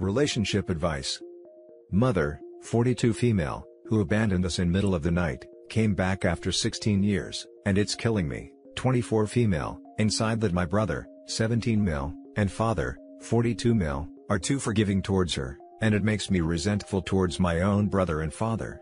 Relationship advice. Mother, 42 female, who abandoned us in middle of the night, came back after 16 years, and it's killing me. 24 female, inside that my brother, 17 male, and father, 42 male, are too forgiving towards her, and it makes me resentful towards my own brother and father.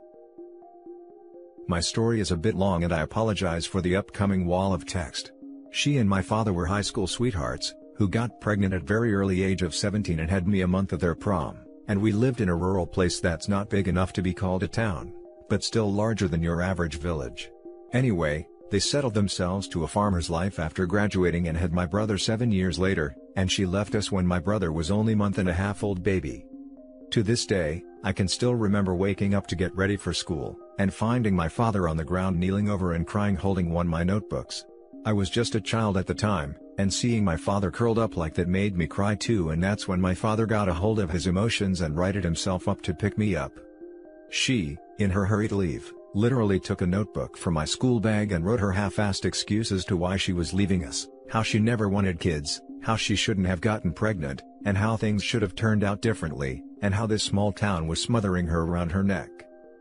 My story is a bit long and I apologize for the upcoming wall of text. She and my father were high school sweethearts, who got pregnant at very early age of 17 and had me a month of their prom, and we lived in a rural place that's not big enough to be called a town, but still larger than your average village. Anyway, they settled themselves to a farmer's life after graduating and had my brother seven years later, and she left us when my brother was only month and a half old baby. To this day, I can still remember waking up to get ready for school, and finding my father on the ground kneeling over and crying holding one my notebooks. I was just a child at the time, and seeing my father curled up like that made me cry too and that's when my father got a hold of his emotions and righted himself up to pick me up. She, in her hurry to leave, literally took a notebook from my school bag and wrote her half-assed excuses to why she was leaving us, how she never wanted kids, how she shouldn't have gotten pregnant, and how things should have turned out differently, and how this small town was smothering her around her neck.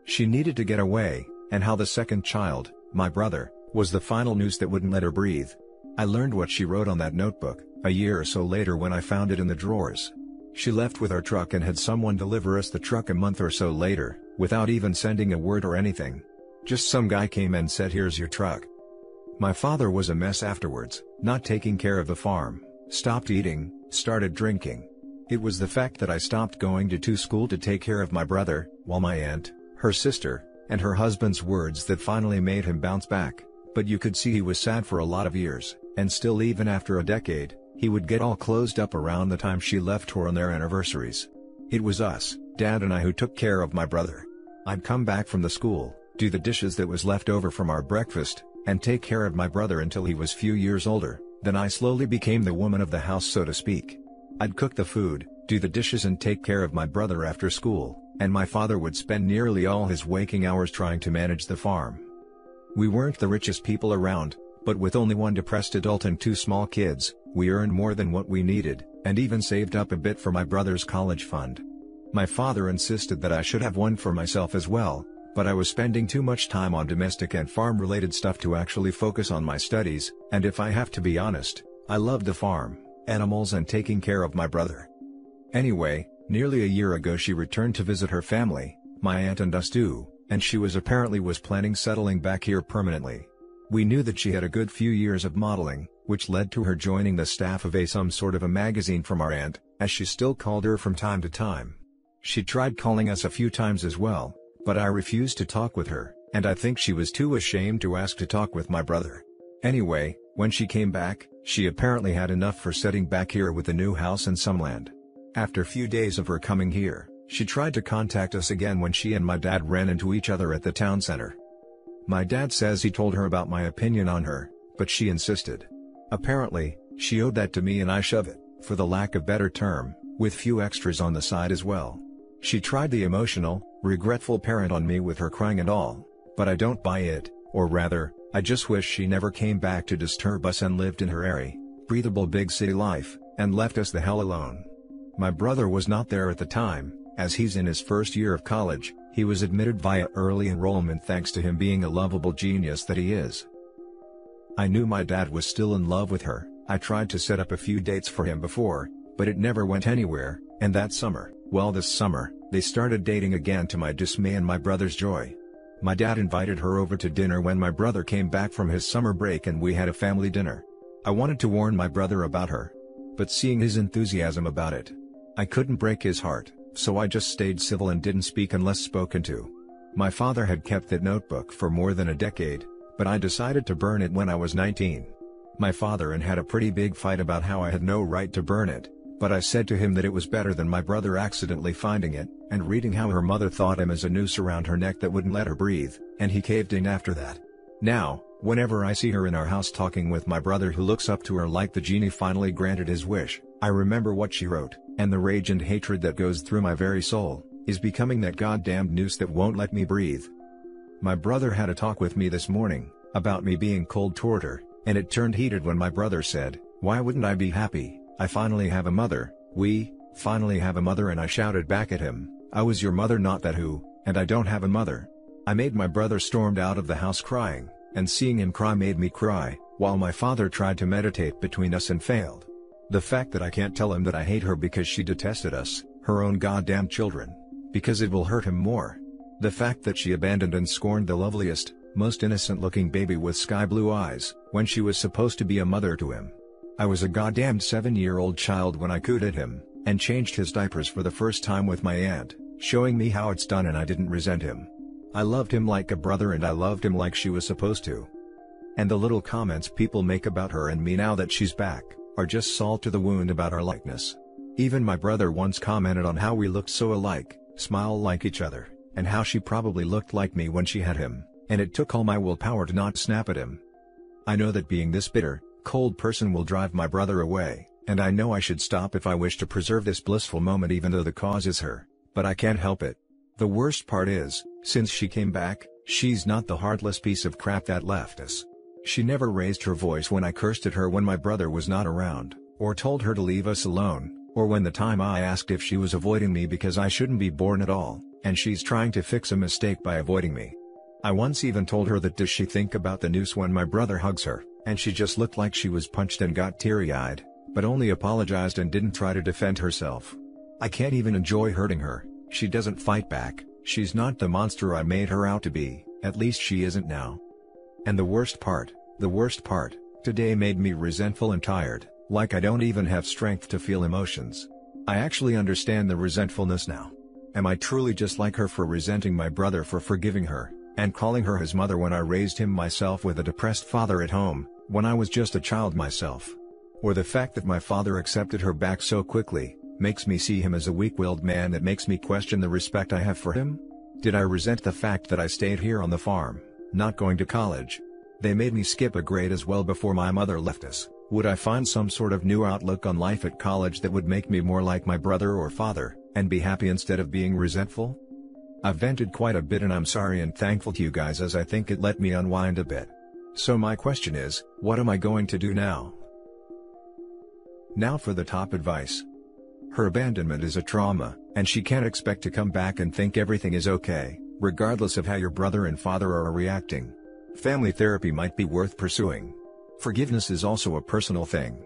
She needed to get away, and how the second child, my brother, was the final noose that wouldn't let her breathe. I learned what she wrote on that notebook, a year or so later when I found it in the drawers. She left with our truck and had someone deliver us the truck a month or so later, without even sending a word or anything. Just some guy came and said here's your truck. My father was a mess afterwards, not taking care of the farm, stopped eating, started drinking. It was the fact that I stopped going to, two school to take care of my brother, while my aunt, her sister, and her husband's words that finally made him bounce back, but you could see he was sad for a lot of years, and still even after a decade, he would get all closed up around the time she left her on their anniversaries. It was us, dad and I who took care of my brother. I'd come back from the school, do the dishes that was left over from our breakfast, and take care of my brother until he was few years older, then I slowly became the woman of the house so to speak. I'd cook the food, do the dishes and take care of my brother after school, and my father would spend nearly all his waking hours trying to manage the farm. We weren't the richest people around, but with only one depressed adult and two small kids, we earned more than what we needed, and even saved up a bit for my brother's college fund. My father insisted that I should have one for myself as well, but I was spending too much time on domestic and farm-related stuff to actually focus on my studies, and if I have to be honest, I loved the farm, animals and taking care of my brother. Anyway, Nearly a year ago she returned to visit her family, my aunt and us too, and she was apparently was planning settling back here permanently. We knew that she had a good few years of modeling, which led to her joining the staff of a some sort of a magazine from our aunt, as she still called her from time to time. She tried calling us a few times as well, but I refused to talk with her, and I think she was too ashamed to ask to talk with my brother. Anyway, when she came back, she apparently had enough for setting back here with a new house and some land. After few days of her coming here, she tried to contact us again when she and my dad ran into each other at the town center. My dad says he told her about my opinion on her, but she insisted. Apparently, she owed that to me and I shove it, for the lack of better term, with few extras on the side as well. She tried the emotional, regretful parent on me with her crying and all, but I don't buy it, or rather, I just wish she never came back to disturb us and lived in her airy, breathable big city life, and left us the hell alone. My brother was not there at the time, as he's in his first year of college, he was admitted via early enrollment thanks to him being a lovable genius that he is. I knew my dad was still in love with her, I tried to set up a few dates for him before, but it never went anywhere, and that summer, well this summer, they started dating again to my dismay and my brother's joy. My dad invited her over to dinner when my brother came back from his summer break and we had a family dinner. I wanted to warn my brother about her. But seeing his enthusiasm about it, I couldn't break his heart, so I just stayed civil and didn't speak unless spoken to. My father had kept that notebook for more than a decade, but I decided to burn it when I was 19. My father and had a pretty big fight about how I had no right to burn it, but I said to him that it was better than my brother accidentally finding it, and reading how her mother thought him as a noose around her neck that wouldn't let her breathe, and he caved in after that. Now, whenever I see her in our house talking with my brother who looks up to her like the genie finally granted his wish, I remember what she wrote and the rage and hatred that goes through my very soul, is becoming that goddamned noose that won't let me breathe. My brother had a talk with me this morning, about me being cold toward her, and it turned heated when my brother said, why wouldn't I be happy, I finally have a mother, we, finally have a mother and I shouted back at him, I was your mother not that who, and I don't have a mother. I made my brother stormed out of the house crying, and seeing him cry made me cry, while my father tried to meditate between us and failed. The fact that I can't tell him that I hate her because she detested us, her own goddamn children, because it will hurt him more. The fact that she abandoned and scorned the loveliest, most innocent-looking baby with sky-blue eyes, when she was supposed to be a mother to him. I was a goddamned seven-year-old child when I cooed at him, and changed his diapers for the first time with my aunt, showing me how it's done and I didn't resent him. I loved him like a brother and I loved him like she was supposed to. And the little comments people make about her and me now that she's back, are just salt to the wound about our likeness. Even my brother once commented on how we looked so alike, smile like each other, and how she probably looked like me when she had him, and it took all my willpower to not snap at him. I know that being this bitter, cold person will drive my brother away, and I know I should stop if I wish to preserve this blissful moment even though the cause is her, but I can't help it. The worst part is, since she came back, she's not the heartless piece of crap that left us. She never raised her voice when I cursed at her when my brother was not around, or told her to leave us alone, or when the time I asked if she was avoiding me because I shouldn't be born at all, and she's trying to fix a mistake by avoiding me. I once even told her that does she think about the noose when my brother hugs her, and she just looked like she was punched and got teary-eyed, but only apologized and didn't try to defend herself. I can't even enjoy hurting her, she doesn't fight back, she's not the monster I made her out to be, at least she isn't now. And the worst part, the worst part, today made me resentful and tired. Like I don't even have strength to feel emotions. I actually understand the resentfulness now. Am I truly just like her for resenting my brother for forgiving her, and calling her his mother when I raised him myself with a depressed father at home, when I was just a child myself? Or the fact that my father accepted her back so quickly, makes me see him as a weak-willed man that makes me question the respect I have for him? Did I resent the fact that I stayed here on the farm, not going to college? They made me skip a grade as well before my mother left us. Would I find some sort of new outlook on life at college that would make me more like my brother or father, and be happy instead of being resentful? I've vented quite a bit and I'm sorry and thankful to you guys as I think it let me unwind a bit. So my question is, what am I going to do now? Now for the top advice. Her abandonment is a trauma, and she can't expect to come back and think everything is okay, regardless of how your brother and father are reacting. Family therapy might be worth pursuing. Forgiveness is also a personal thing.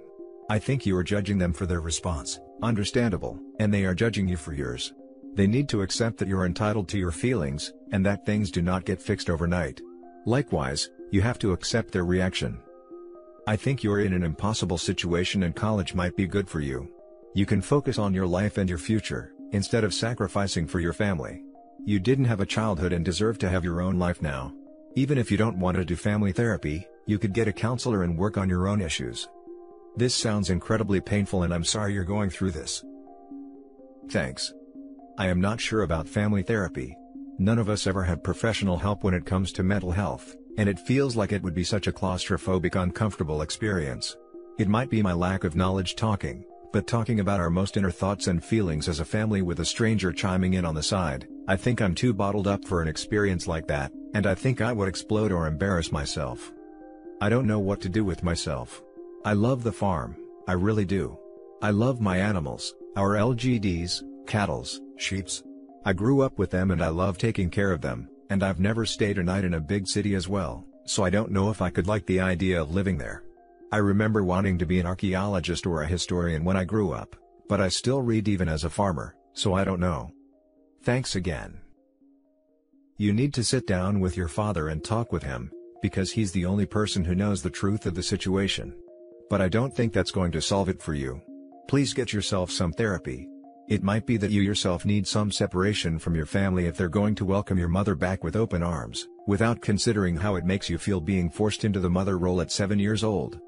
I think you are judging them for their response, understandable, and they are judging you for yours. They need to accept that you're entitled to your feelings, and that things do not get fixed overnight. Likewise, you have to accept their reaction. I think you're in an impossible situation and college might be good for you. You can focus on your life and your future, instead of sacrificing for your family. You didn't have a childhood and deserve to have your own life now. Even if you don't want to do family therapy, you could get a counselor and work on your own issues. This sounds incredibly painful and I'm sorry you're going through this. Thanks. I am not sure about family therapy. None of us ever had professional help when it comes to mental health, and it feels like it would be such a claustrophobic uncomfortable experience. It might be my lack of knowledge talking, but talking about our most inner thoughts and feelings as a family with a stranger chiming in on the side, I think I'm too bottled up for an experience like that, and I think I would explode or embarrass myself. I don't know what to do with myself. I love the farm, I really do. I love my animals, our LGDs, cattles, sheeps. I grew up with them and I love taking care of them, and I've never stayed a night in a big city as well, so I don't know if I could like the idea of living there. I remember wanting to be an archaeologist or a historian when I grew up, but I still read even as a farmer, so I don't know. Thanks again. You need to sit down with your father and talk with him, because he's the only person who knows the truth of the situation. But I don't think that's going to solve it for you. Please get yourself some therapy. It might be that you yourself need some separation from your family if they're going to welcome your mother back with open arms, without considering how it makes you feel being forced into the mother role at 7 years old.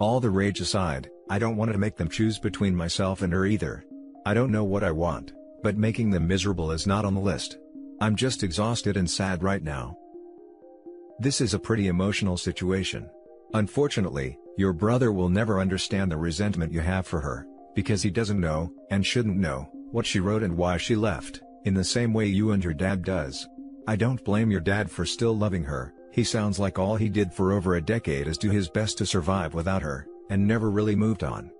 All the rage aside, I don't want to make them choose between myself and her either. I don't know what I want, but making them miserable is not on the list. I'm just exhausted and sad right now. This is a pretty emotional situation. Unfortunately, your brother will never understand the resentment you have for her, because he doesn't know, and shouldn't know, what she wrote and why she left, in the same way you and your dad does. I don't blame your dad for still loving her, he sounds like all he did for over a decade is do his best to survive without her, and never really moved on.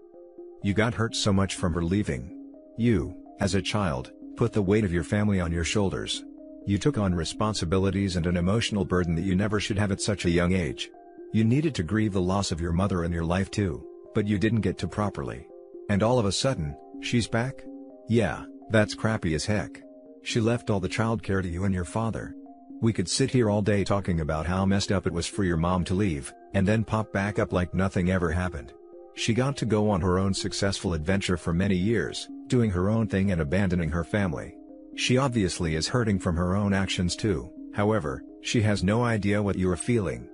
You got hurt so much from her leaving. You, as a child, put the weight of your family on your shoulders. You took on responsibilities and an emotional burden that you never should have at such a young age. You needed to grieve the loss of your mother in your life too, but you didn't get to properly. And all of a sudden, she's back? Yeah, that's crappy as heck. She left all the childcare to you and your father. We could sit here all day talking about how messed up it was for your mom to leave, and then pop back up like nothing ever happened. She got to go on her own successful adventure for many years, doing her own thing and abandoning her family. She obviously is hurting from her own actions too, however, she has no idea what you are feeling.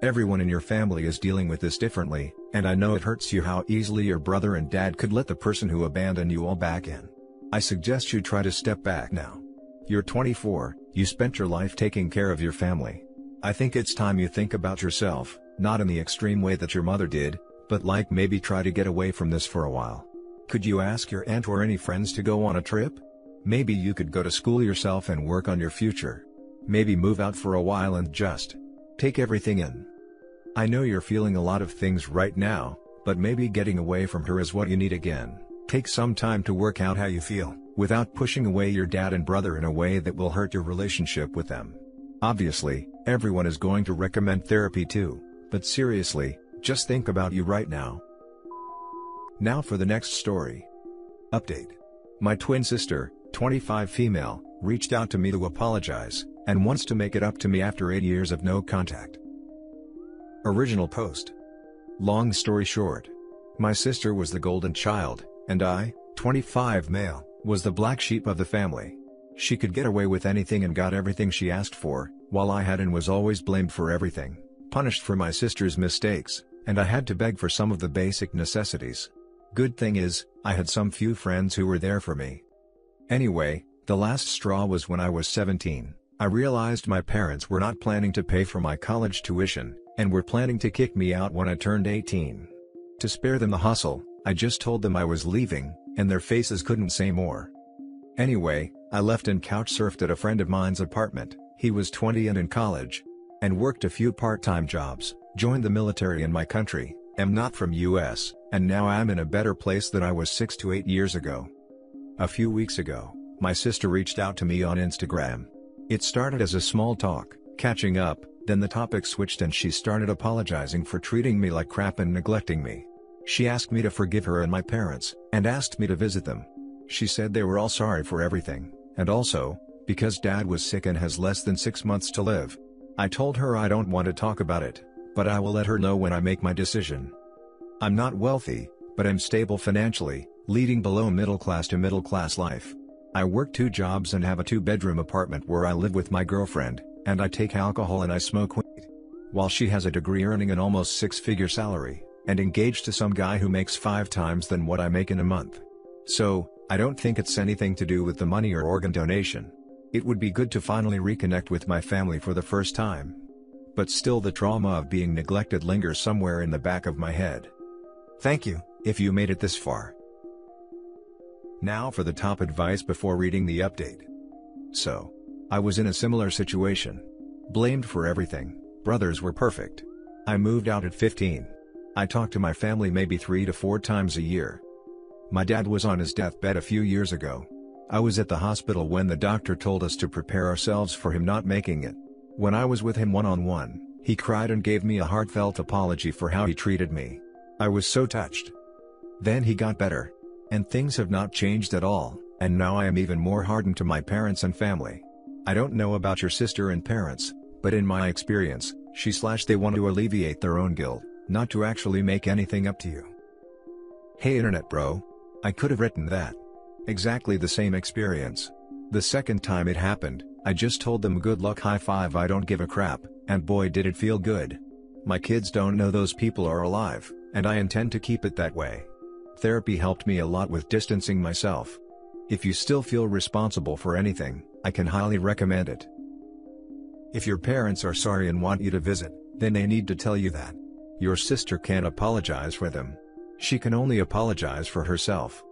Everyone in your family is dealing with this differently, and I know it hurts you how easily your brother and dad could let the person who abandoned you all back in. I suggest you try to step back now. You're 24, you spent your life taking care of your family. I think it's time you think about yourself, not in the extreme way that your mother did, but like maybe try to get away from this for a while. Could you ask your aunt or any friends to go on a trip? Maybe you could go to school yourself and work on your future. Maybe move out for a while and just take everything in. I know you're feeling a lot of things right now, but maybe getting away from her is what you need again. Take some time to work out how you feel, without pushing away your dad and brother in a way that will hurt your relationship with them. Obviously, everyone is going to recommend therapy too, but seriously, just think about you right now. Now for the next story. Update. My twin sister, 25 female, reached out to me to apologize, and wants to make it up to me after 8 years of no contact. Original post. Long story short. My sister was the golden child, and I, 25 male, was the black sheep of the family. She could get away with anything and got everything she asked for, while I had and was always blamed for everything, punished for my sister's mistakes, and I had to beg for some of the basic necessities. Good thing is, I had some few friends who were there for me. Anyway, the last straw was when I was 17. I realized my parents were not planning to pay for my college tuition, and were planning to kick me out when I turned 18. To spare them the hustle, I just told them I was leaving, and their faces couldn't say more. Anyway, I left and couch surfed at a friend of mine's apartment, he was 20 and in college, and worked a few part-time jobs joined the military in my country, am not from US, and now I'm in a better place than I was 6 to 8 years ago. A few weeks ago, my sister reached out to me on Instagram. It started as a small talk, catching up, then the topic switched and she started apologizing for treating me like crap and neglecting me. She asked me to forgive her and my parents, and asked me to visit them. She said they were all sorry for everything, and also, because dad was sick and has less than 6 months to live. I told her I don't want to talk about it, but I will let her know when I make my decision. I'm not wealthy, but I'm stable financially, leading below middle class to middle class life. I work two jobs and have a two bedroom apartment where I live with my girlfriend, and I take alcohol and I smoke weed. While she has a degree earning an almost six figure salary, and engaged to some guy who makes five times than what I make in a month. So, I don't think it's anything to do with the money or organ donation. It would be good to finally reconnect with my family for the first time. But still the trauma of being neglected lingers somewhere in the back of my head. Thank you, if you made it this far. Now for the top advice before reading the update. So. I was in a similar situation. Blamed for everything, brothers were perfect. I moved out at 15. I talked to my family maybe 3 to 4 times a year. My dad was on his deathbed a few years ago. I was at the hospital when the doctor told us to prepare ourselves for him not making it. When I was with him one-on-one, he cried and gave me a heartfelt apology for how he treated me. I was so touched. Then he got better. And things have not changed at all, and now I am even more hardened to my parents and family. I don't know about your sister and parents, but in my experience, she slash they want to alleviate their own guilt, not to actually make anything up to you. Hey internet bro. I could have written that. Exactly the same experience. The second time it happened, I just told them good luck high five I don't give a crap, and boy did it feel good. My kids don't know those people are alive, and I intend to keep it that way. Therapy helped me a lot with distancing myself. If you still feel responsible for anything, I can highly recommend it. If your parents are sorry and want you to visit, then they need to tell you that. Your sister can't apologize for them. She can only apologize for herself.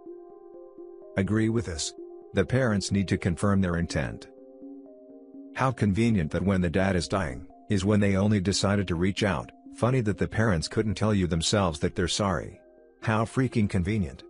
Agree with this. The parents need to confirm their intent. How convenient that when the dad is dying, is when they only decided to reach out, funny that the parents couldn't tell you themselves that they're sorry. How freaking convenient.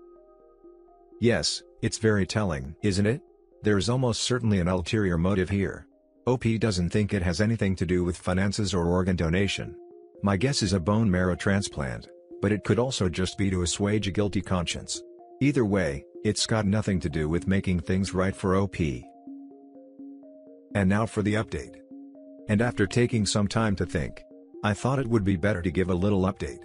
Yes, it's very telling, isn't it? There is almost certainly an ulterior motive here. OP doesn't think it has anything to do with finances or organ donation. My guess is a bone marrow transplant, but it could also just be to assuage a guilty conscience. Either way, it's got nothing to do with making things right for OP. And now for the update. And after taking some time to think, I thought it would be better to give a little update.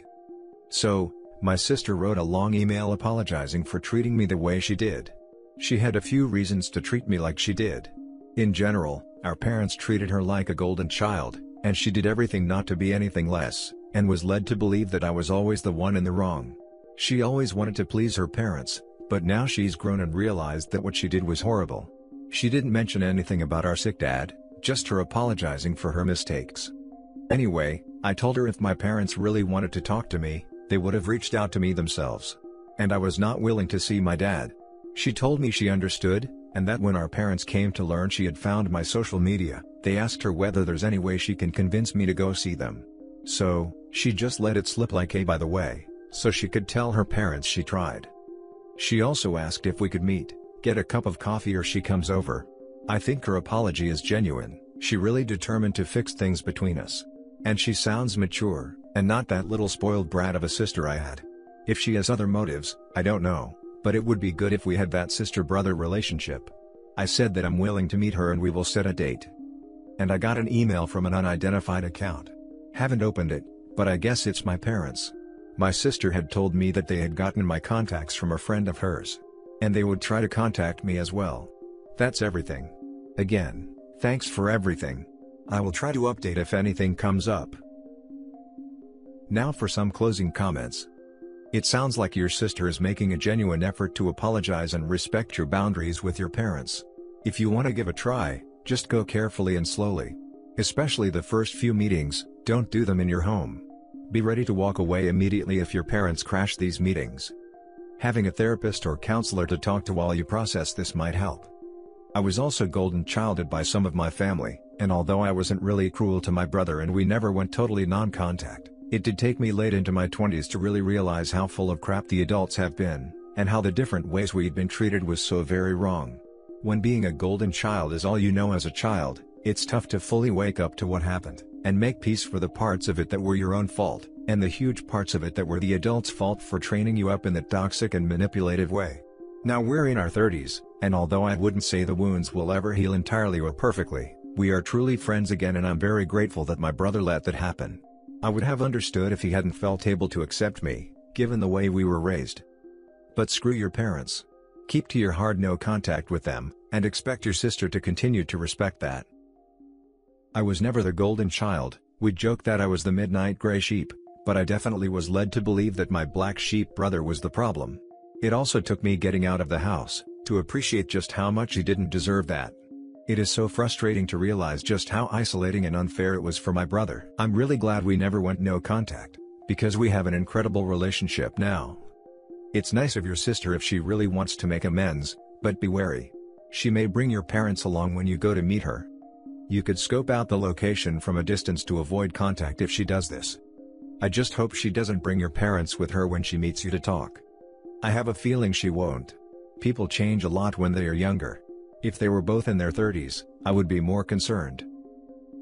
So, my sister wrote a long email apologizing for treating me the way she did. She had a few reasons to treat me like she did. In general, our parents treated her like a golden child, and she did everything not to be anything less, and was led to believe that I was always the one in the wrong. She always wanted to please her parents, but now she's grown and realized that what she did was horrible. She didn't mention anything about our sick dad, just her apologizing for her mistakes. Anyway, I told her if my parents really wanted to talk to me, they would have reached out to me themselves. And I was not willing to see my dad. She told me she understood, and that when our parents came to learn she had found my social media, they asked her whether there's any way she can convince me to go see them. So, she just let it slip like a by the way, so she could tell her parents she tried. She also asked if we could meet, get a cup of coffee or she comes over. I think her apology is genuine, she really determined to fix things between us. And she sounds mature, and not that little spoiled brat of a sister I had. If she has other motives, I don't know but it would be good if we had that sister-brother relationship. I said that I'm willing to meet her and we will set a date. And I got an email from an unidentified account. Haven't opened it, but I guess it's my parents. My sister had told me that they had gotten my contacts from a friend of hers. And they would try to contact me as well. That's everything. Again, thanks for everything. I will try to update if anything comes up. Now for some closing comments. It sounds like your sister is making a genuine effort to apologize and respect your boundaries with your parents. If you want to give a try, just go carefully and slowly. Especially the first few meetings, don't do them in your home. Be ready to walk away immediately if your parents crash these meetings. Having a therapist or counselor to talk to while you process this might help. I was also golden childed by some of my family, and although I wasn't really cruel to my brother and we never went totally non-contact, it did take me late into my 20s to really realize how full of crap the adults have been, and how the different ways we'd been treated was so very wrong. When being a golden child is all you know as a child, it's tough to fully wake up to what happened, and make peace for the parts of it that were your own fault, and the huge parts of it that were the adults' fault for training you up in that toxic and manipulative way. Now we're in our 30s, and although I wouldn't say the wounds will ever heal entirely or perfectly, we are truly friends again and I'm very grateful that my brother let that happen. I would have understood if he hadn't felt able to accept me, given the way we were raised. But screw your parents. Keep to your hard no contact with them, and expect your sister to continue to respect that. I was never the golden child, we joke that I was the midnight gray sheep, but I definitely was led to believe that my black sheep brother was the problem. It also took me getting out of the house, to appreciate just how much he didn't deserve that. It is so frustrating to realize just how isolating and unfair it was for my brother. I'm really glad we never went no contact, because we have an incredible relationship now. It's nice of your sister if she really wants to make amends, but be wary. She may bring your parents along when you go to meet her. You could scope out the location from a distance to avoid contact if she does this. I just hope she doesn't bring your parents with her when she meets you to talk. I have a feeling she won't. People change a lot when they are younger. If they were both in their 30s, I would be more concerned.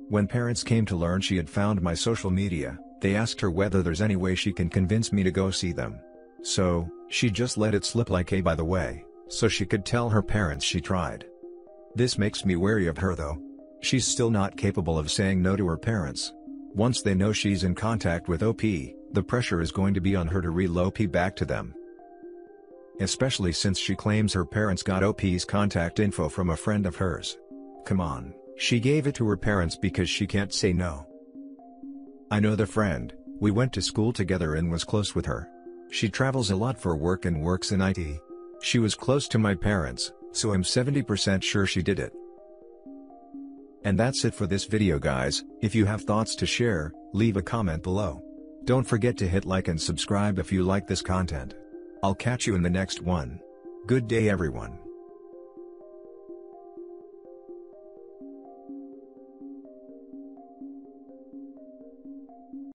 When parents came to learn she had found my social media, they asked her whether there's any way she can convince me to go see them. So, she just let it slip like a by the way, so she could tell her parents she tried. This makes me wary of her though. She's still not capable of saying no to her parents. Once they know she's in contact with OP, the pressure is going to be on her to reel OP back to them especially since she claims her parents got OP's contact info from a friend of hers. Come on, she gave it to her parents because she can't say no. I know the friend, we went to school together and was close with her. She travels a lot for work and works in IT. She was close to my parents, so I'm 70% sure she did it. And that's it for this video guys, if you have thoughts to share, leave a comment below. Don't forget to hit like and subscribe if you like this content. I'll catch you in the next one. Good day everyone.